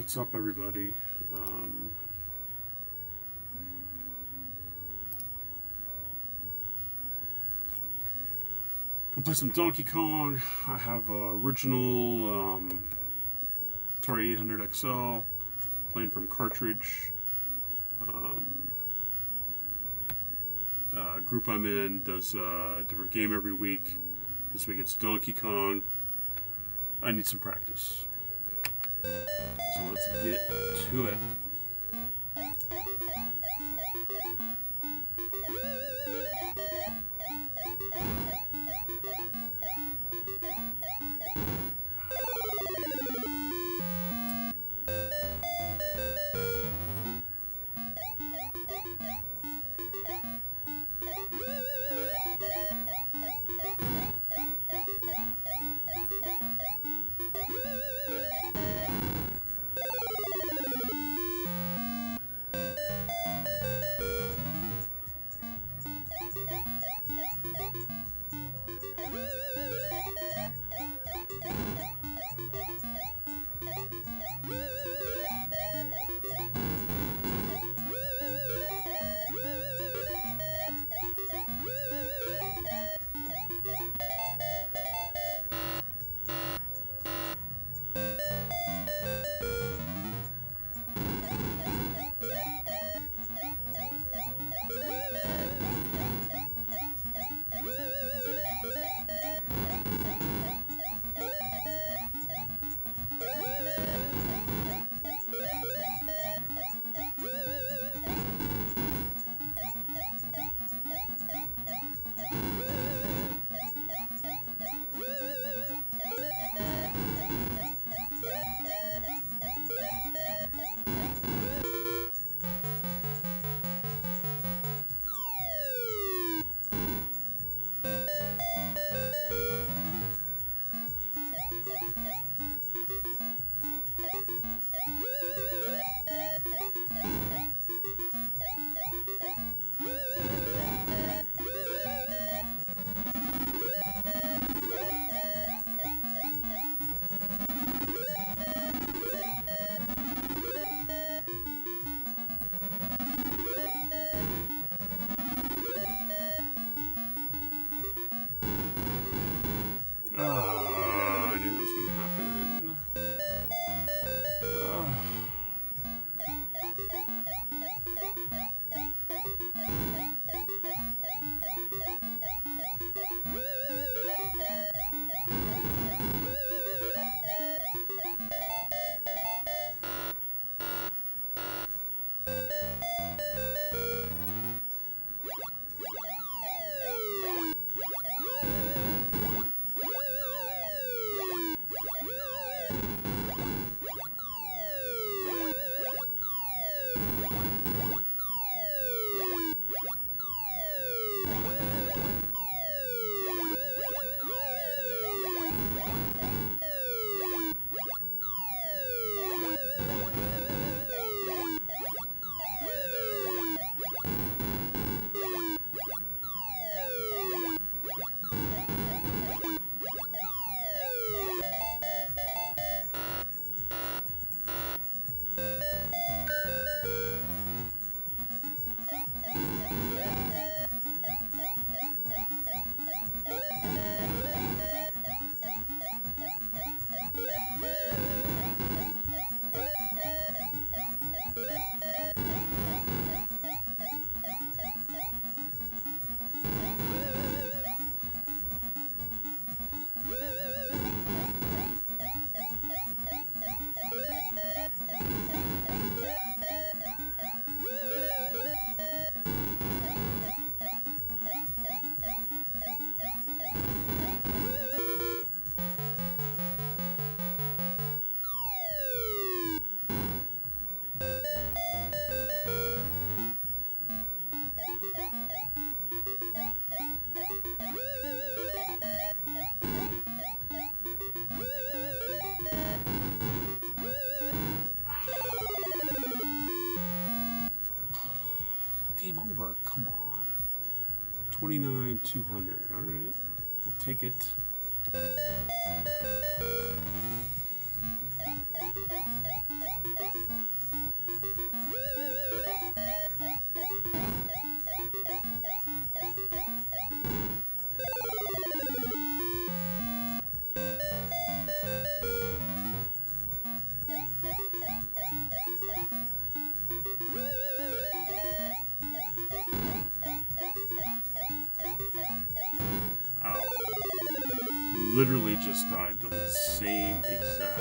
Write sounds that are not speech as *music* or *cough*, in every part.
What's up everybody? Um, gonna play some Donkey Kong. I have uh, original um, Atari 800 XL, playing from cartridge. Um, uh, group I'm in does uh, a different game every week. This week it's Donkey Kong. I need some practice. So let's get to it. Come on. 29 200. All right. I'll take it. Literally just died the same exact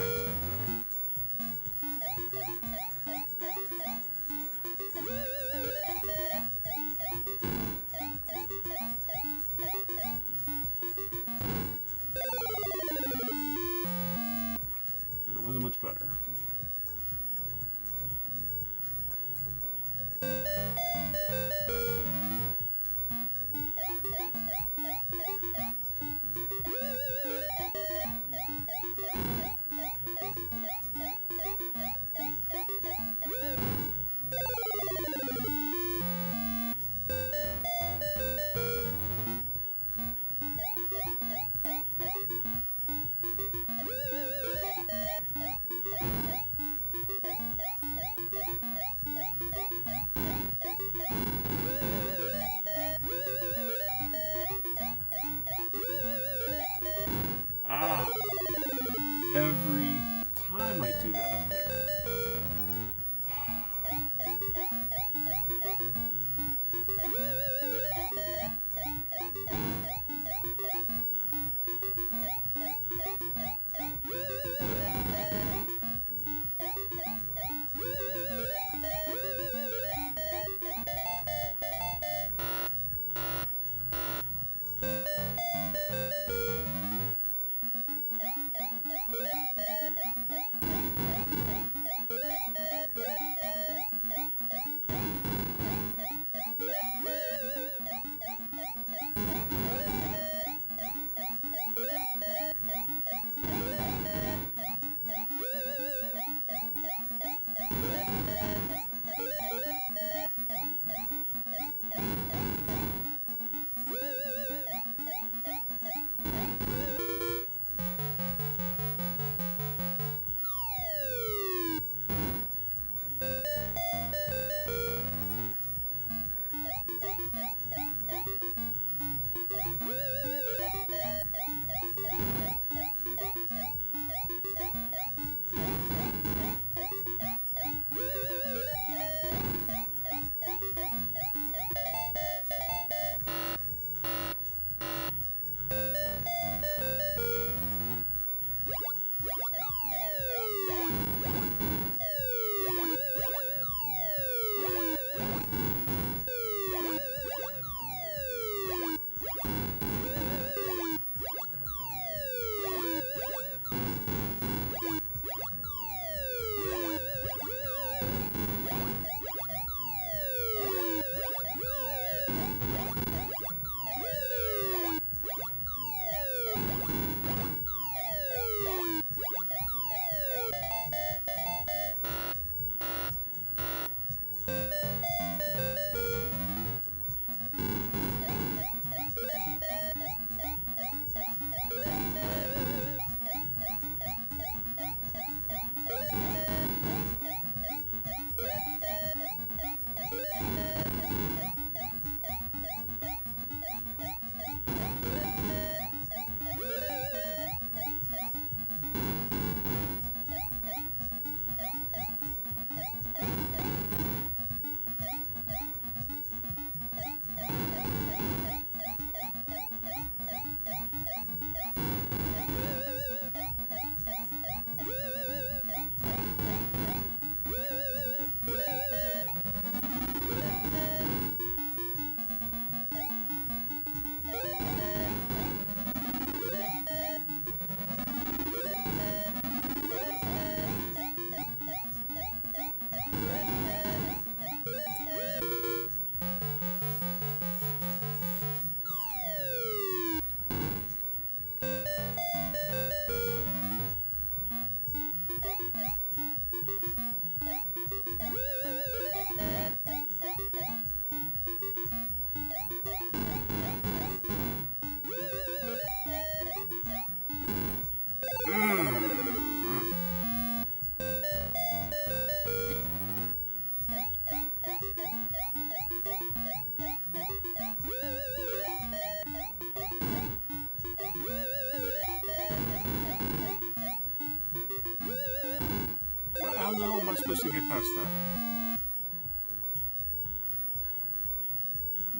How am I supposed to get past that?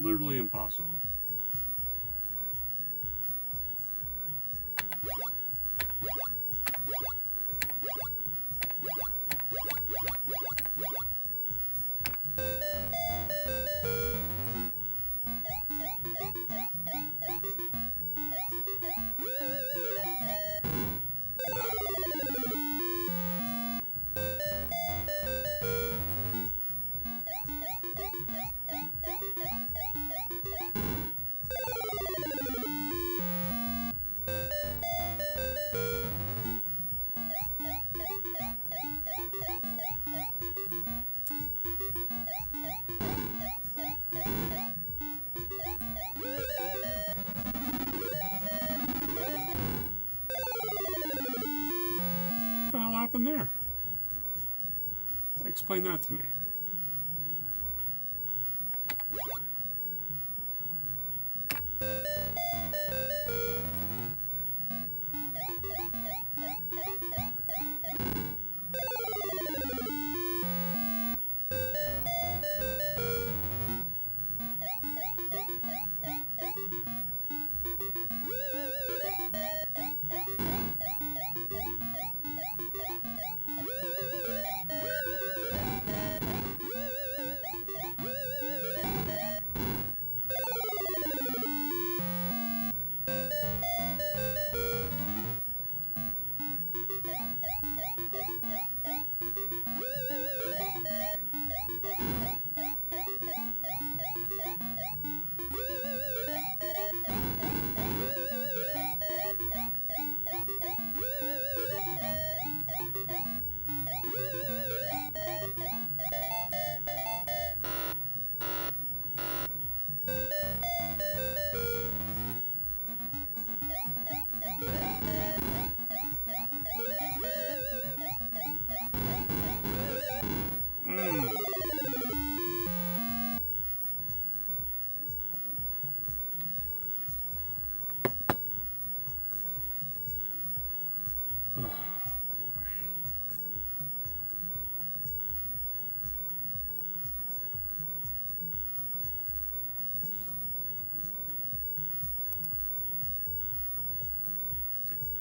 Literally impossible. Happened there? Explain that to me.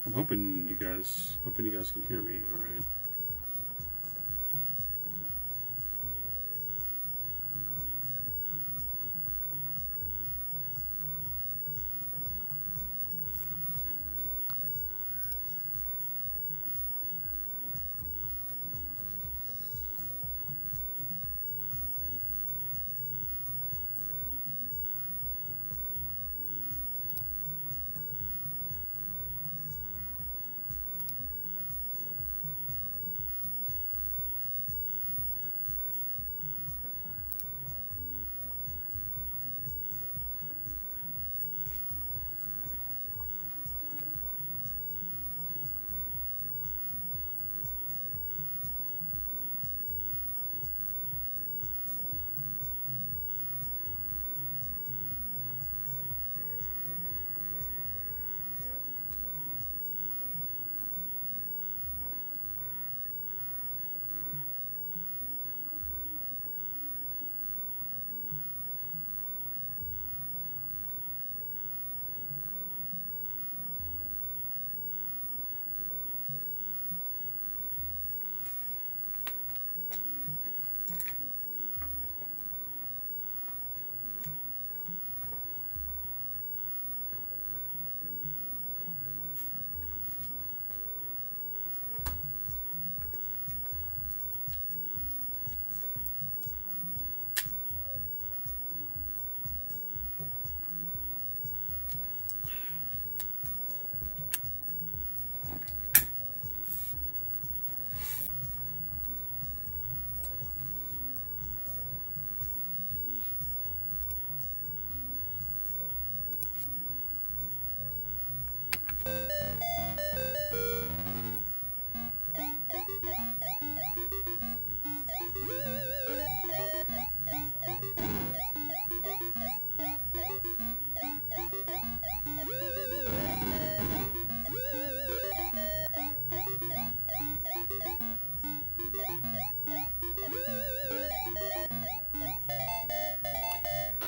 I'm hoping you guys, hoping you guys can hear me. All right.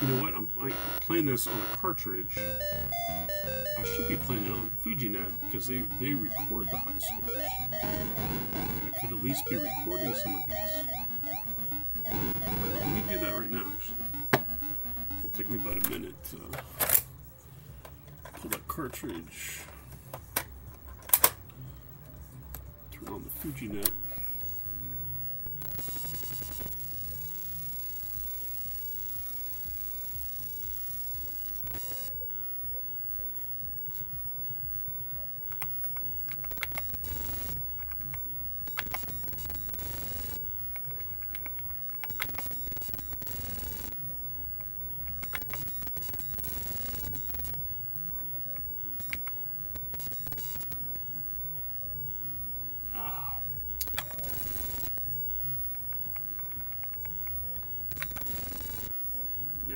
You know what? I'm, I'm playing this on a cartridge. I should be playing it on FujiNet because they, they record the high scores. I could at least be recording some of these. Let me do that right now, actually. It'll take me about a minute to pull that cartridge, turn on the FujiNet.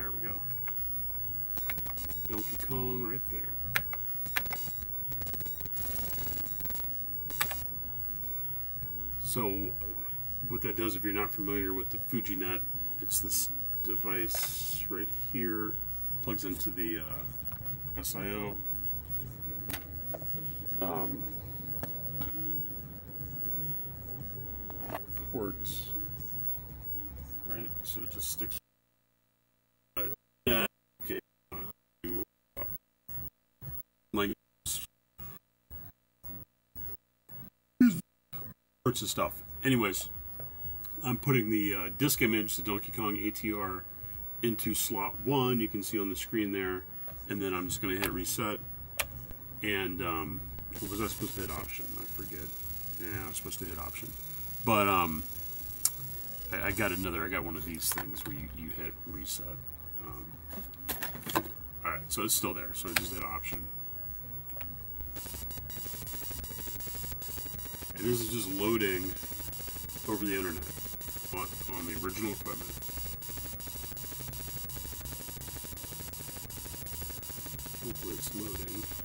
There we go. Donkey Kong right there. So, what that does, if you're not familiar with the FujiNet, it's this device right here, plugs into the uh, SIO. Um, ports, right? So it just sticks. Sorts of stuff. Anyways, I'm putting the uh, disk image, the Donkey Kong ATR, into slot one. You can see on the screen there, and then I'm just going to hit reset. And um, what was I supposed to hit option? I forget. Yeah, I was supposed to hit option. But um, I, I got another. I got one of these things where you, you hit reset. Um, all right, so it's still there. So I just hit option. This is just loading over the internet on, on the original equipment. Hopefully it's loading.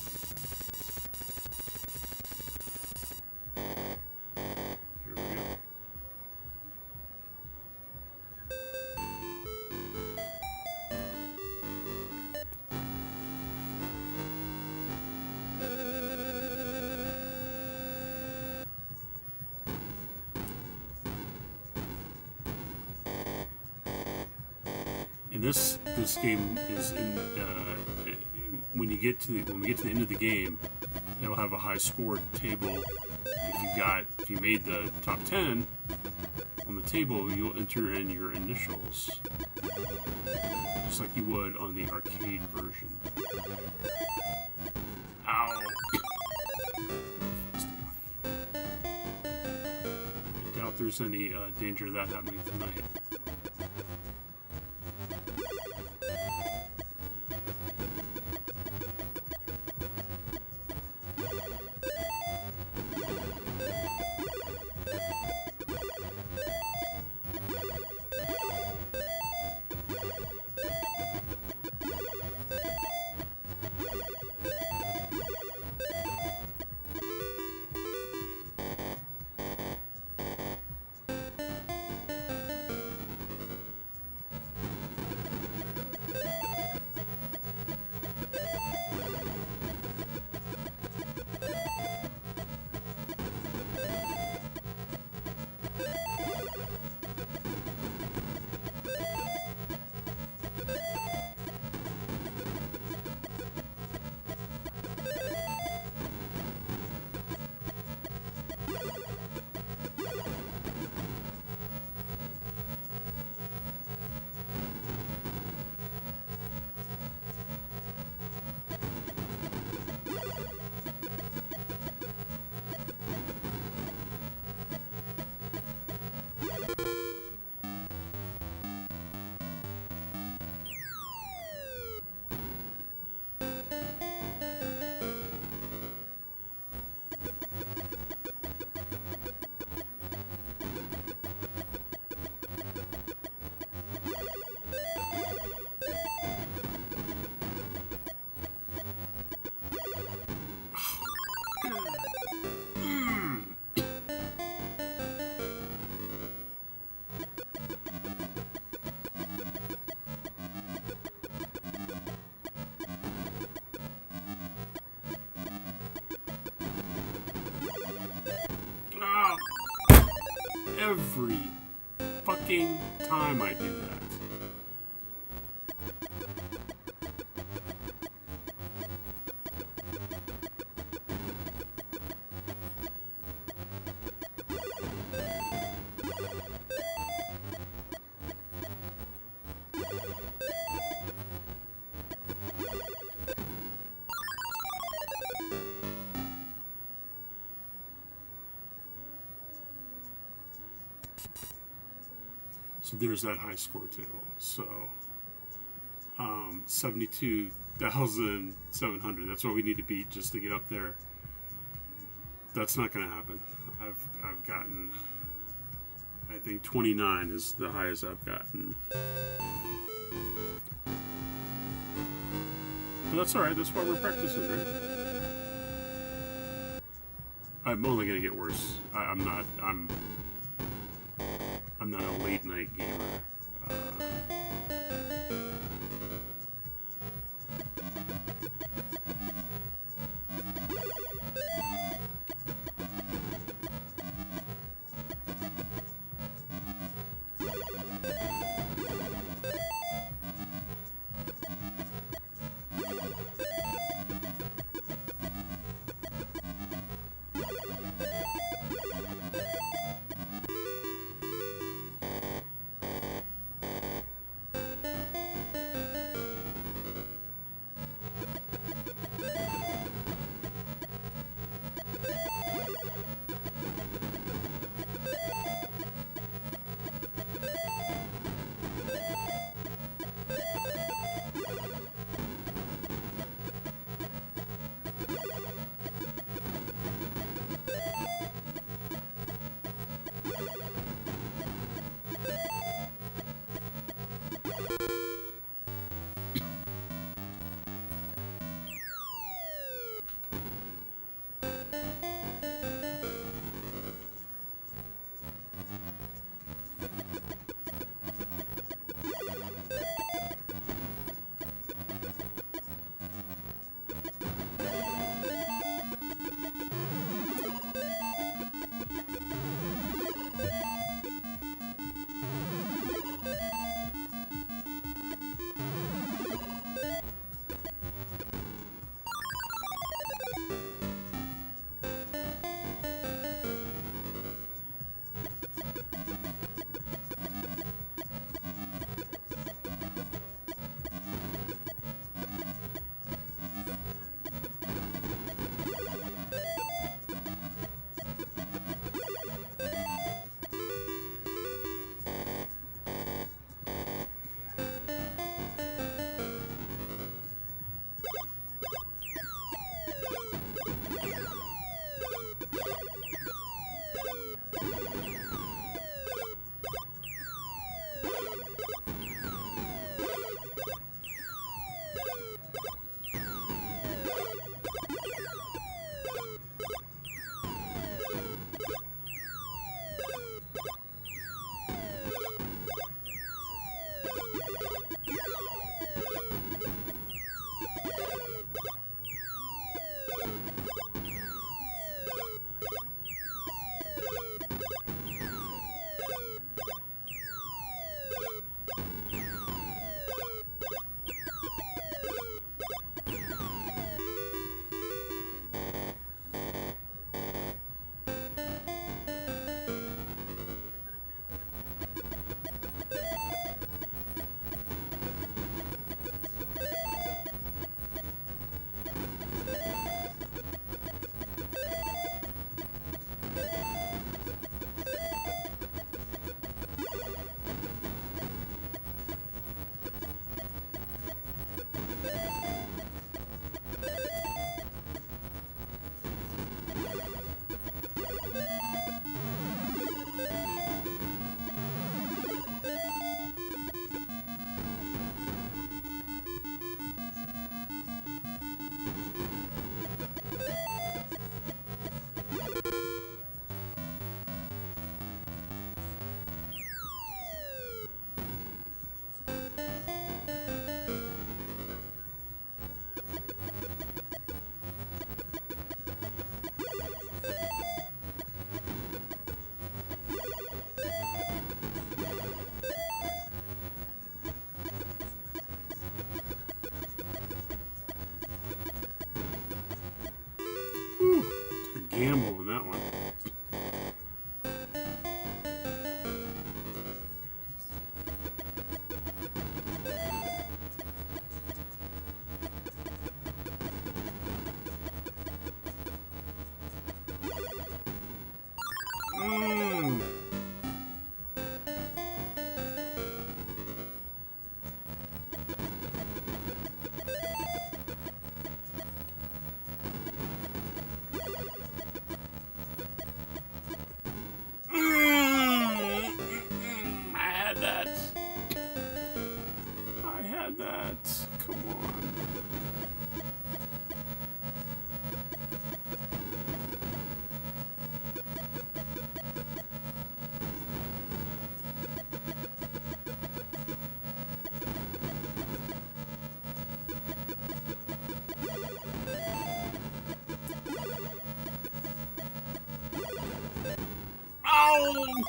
And this this game is in uh, when you get to the, when we get to the end of the game, it'll have a high score table. If you got if you made the top ten on the table, you'll enter in your initials, just like you would on the arcade version. Ow! *coughs* I doubt there's any uh, danger of that happening tonight. Every fucking time I do that. There's that high score table. So um, 72,700. That's what we need to beat just to get up there. That's not going to happen. I've I've gotten I think 29 is the highest I've gotten. But that's alright, that's why we're practicing, right? I'm only gonna get worse. I, I'm not, I'm, I'm not a late night gamer. Uh,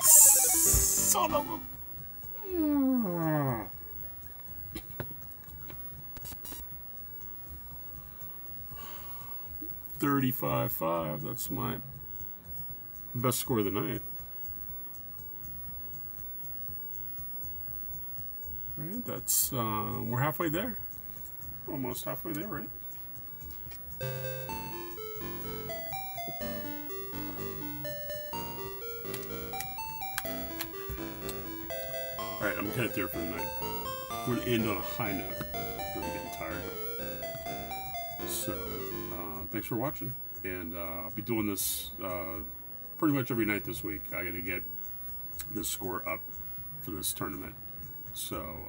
Son of a. Thirty-five five. That's my best score of the night. Right, that's uh, we're halfway there. Almost halfway there, right? All right, I'm head there for the night. We're gonna end on a high note. I'm getting tired. So, uh, thanks for watching, and uh, I'll be doing this uh, pretty much every night this week. I got to get this score up for this tournament. So. Uh,